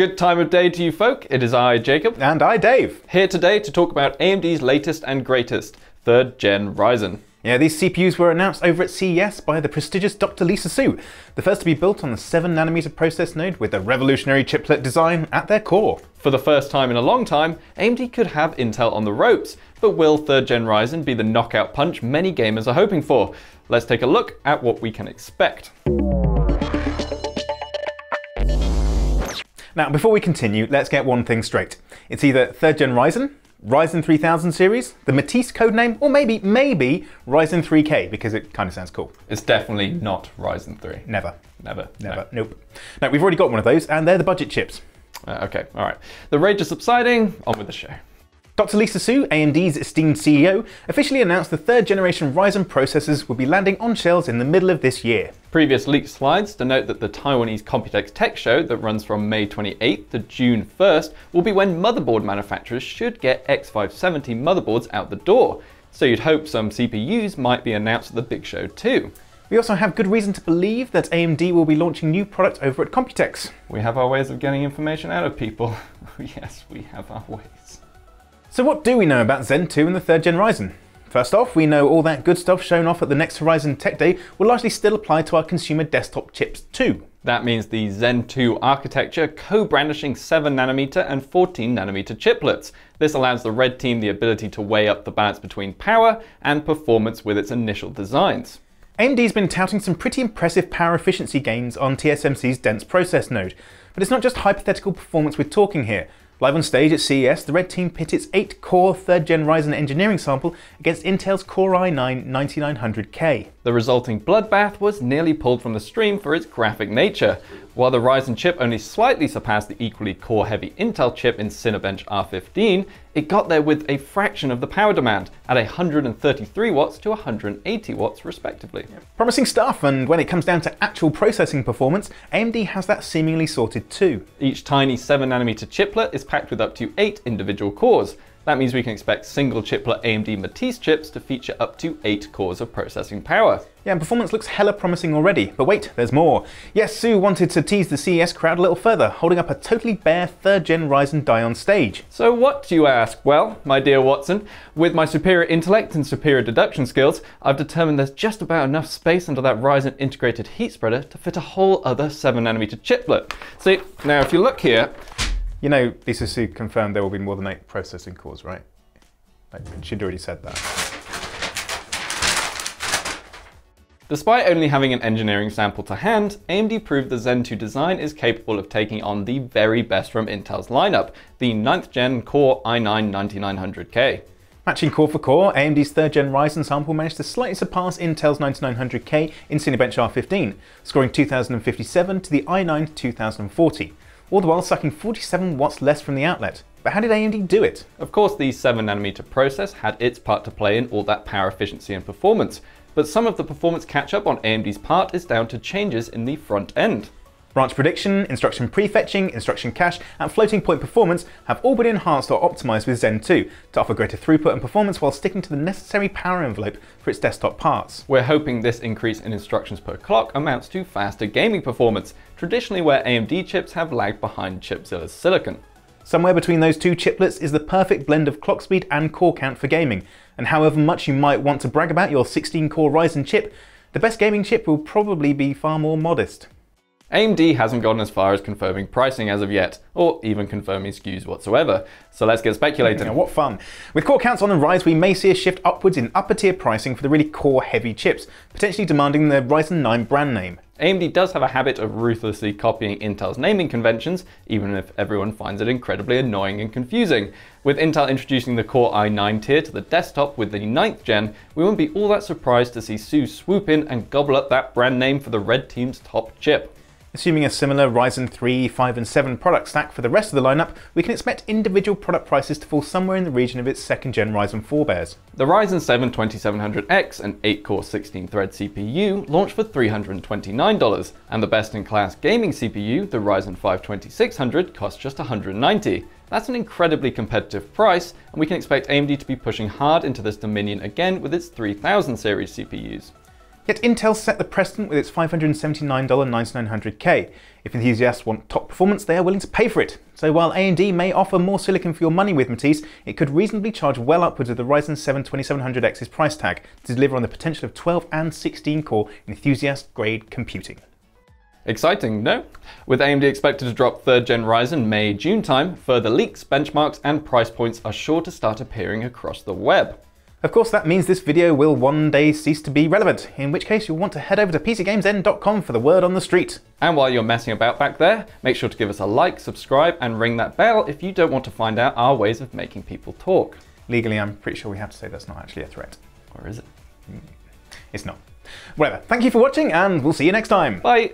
Good time of day to you folk. It is I, Jacob, And I, Dave. here today to talk about AMD's latest and greatest, 3rd Gen Ryzen. Yeah, these CPUs were announced over at CES by the prestigious Dr. Lisa Su, the first to be built on the 7nm process node with a revolutionary chiplet design at their core. For the first time in a long time, AMD could have Intel on the ropes, but will 3rd Gen Ryzen be the knockout punch many gamers are hoping for? Let's take a look at what we can expect. Now, before we continue, let's get one thing straight. It's either 3rd Gen Ryzen, Ryzen 3000 series, the Matisse codename, or maybe, maybe Ryzen 3K, because it kind of sounds cool. It's definitely not Ryzen 3. Never. Never. Never. Nope. Now, we've already got one of those, and they're the budget chips. Uh, okay, alright. The rage is subsiding, on with the show. Dr. Lisa Su, AMD's esteemed CEO, officially announced the third generation Ryzen processors will be landing on shelves in the middle of this year. Previous leaked slides denote that the Taiwanese Computex Tech Show that runs from May 28th to June 1st will be when motherboard manufacturers should get X570 motherboards out the door. So you'd hope some CPUs might be announced at the big show too. We also have good reason to believe that AMD will be launching new products over at Computex. We have our ways of getting information out of people. yes, we have our ways. So what do we know about Zen 2 and the 3rd gen Ryzen? First off, we know all that good stuff shown off at the next Horizon Tech Day will largely still apply to our consumer desktop chips too. That means the Zen 2 architecture co-brandishing 7nm and 14nm chiplets. This allows the red team the ability to weigh up the balance between power and performance with its initial designs. AMD's been touting some pretty impressive power efficiency gains on TSMC's dense process node, but it's not just hypothetical performance we're talking here. Live on stage at CES, the Red Team pit its 8-core 3rd Gen Ryzen engineering sample against Intel's Core i9 9900K. The resulting bloodbath was nearly pulled from the stream for its graphic nature. While the Ryzen chip only slightly surpassed the equally core-heavy Intel chip in Cinebench R15, it got there with a fraction of the power demand, at 133 watts to 180 watts respectively. Promising stuff, and when it comes down to actual processing performance, AMD has that seemingly sorted too. Each tiny 7nm chiplet is packed with up to 8 individual cores. That means we can expect single chiplet AMD Matisse chips to feature up to 8 cores of processing power. Yeah, and performance looks hella promising already, but wait, there's more. Yes, Su wanted to tease the CES crowd a little further, holding up a totally bare 3rd gen Ryzen die on stage. So what do you ask? Well, my dear Watson, with my superior intellect and superior deduction skills, I've determined there's just about enough space under that Ryzen integrated heat spreader to fit a whole other 7nm chiplet. See, now if you look here, You know, Lisa Su confirmed there will be more than 8 processing cores, right? Like, she'd already said that. Despite only having an engineering sample to hand, AMD proved the Zen 2 design is capable of taking on the very best from Intel's lineup, the 9th gen Core i9 9900K. Matching core for core, AMD's 3rd gen Ryzen sample managed to slightly surpass Intel's 9900K in Cinebench R15, scoring 2057 to the i9 2040, all the while sucking 47 watts less from the outlet. But how did AMD do it? Of course, the 7nm process had its part to play in all that power efficiency and performance, but some of the performance catch-up on AMD's part is down to changes in the front end. Branch prediction, instruction prefetching, instruction cache, and floating point performance have all been enhanced or optimized with Zen 2 to offer greater throughput and performance while sticking to the necessary power envelope for its desktop parts. We're hoping this increase in instructions per clock amounts to faster gaming performance, traditionally where AMD chips have lagged behind Chipzilla's silicon. Somewhere between those two chiplets is the perfect blend of clock speed and core count for gaming, and however much you might want to brag about your 16 core Ryzen chip, the best gaming chip will probably be far more modest. AMD hasn't gone as far as confirming pricing as of yet, or even confirming SKUs whatsoever, so let's get speculating. Now, what fun! With core counts on the rise, we may see a shift upwards in upper tier pricing for the really core heavy chips, potentially demanding the Ryzen 9 brand name. AMD does have a habit of ruthlessly copying Intel's naming conventions, even if everyone finds it incredibly annoying and confusing. With Intel introducing the Core i9 tier to the desktop with the 9th gen, we won't be all that surprised to see Su swoop in and gobble up that brand name for the red team's top chip. Assuming a similar Ryzen 3, 5 and 7 product stack for the rest of the lineup, we can expect individual product prices to fall somewhere in the region of its second gen Ryzen forebears. The Ryzen 7 2700X, an 8-core 16-thread CPU, launched for $329, and the best-in-class gaming CPU, the Ryzen 5 2600, cost just 190. That's an incredibly competitive price, and we can expect AMD to be pushing hard into this dominion again with its 3000 series CPUs. Yet Intel set the precedent with its $579 9900K. If enthusiasts want top performance, they are willing to pay for it. So while AMD may offer more silicon for your money with Matisse, it could reasonably charge well upwards of the Ryzen 7 2700X's price tag to deliver on the potential of 12 and 16 core enthusiast-grade computing. Exciting, no? With AMD expected to drop 3rd gen Ryzen May June time, further leaks, benchmarks, and price points are sure to start appearing across the web. Of course, that means this video will one day cease to be relevant, in which case you'll want to head over to PCGamesN.com for the word on the street. And while you're messing about back there, make sure to give us a like, subscribe, and ring that bell if you don't want to find out our ways of making people talk. Legally, I'm pretty sure we have to say that's not actually a threat. Or is it? Mm. It's not. Whatever. Thank you for watching, and we'll see you next time. Bye!